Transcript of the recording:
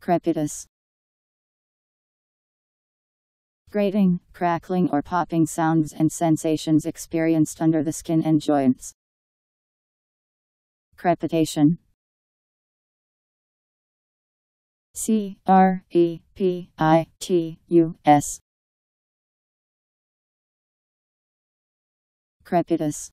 Crepitus. Grating, crackling or popping sounds and sensations experienced under the skin and joints. Crepitation. C R E P I T U S. Crepitus.